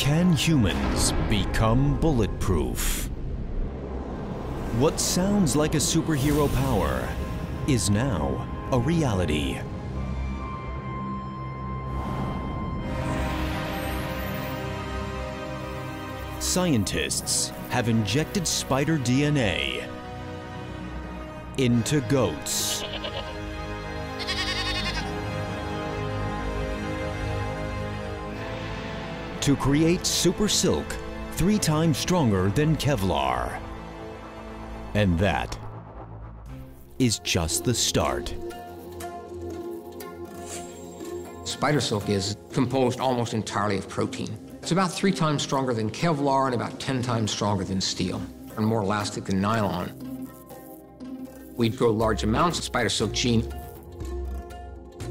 Can humans become bulletproof? What sounds like a superhero power is now a reality. Scientists have injected spider DNA into goats. To create super silk three times stronger than Kevlar. And that is just the start. Spider silk is composed almost entirely of protein. It's about three times stronger than Kevlar and about 10 times stronger than steel, and more elastic than nylon. We grow large amounts of spider silk gene.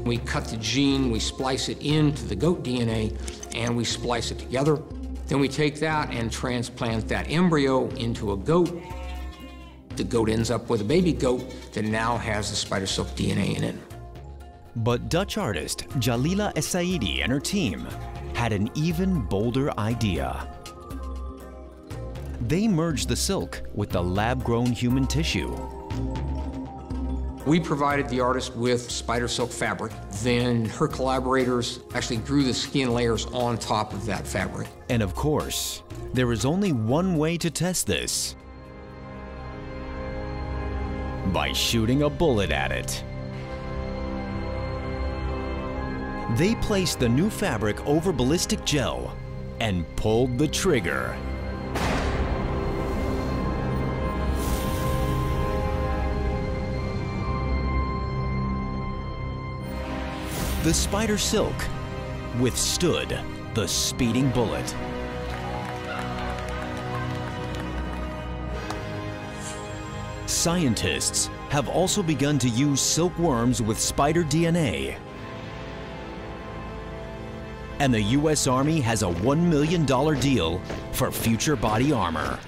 We cut the gene, we splice it into the goat DNA, and we splice it together. Then we take that and transplant that embryo into a goat. The goat ends up with a baby goat that now has the spider silk DNA in it. But Dutch artist Jalila Essaidi and her team had an even bolder idea. They merged the silk with the lab-grown human tissue. We provided the artist with spider silk fabric. Then her collaborators actually drew the skin layers on top of that fabric. And of course, there is only one way to test this. By shooting a bullet at it. They placed the new fabric over ballistic gel and pulled the trigger. The spider silk withstood the speeding bullet. Scientists have also begun to use silkworms with spider DNA and the U.S. Army has a $1 million deal for future body armor.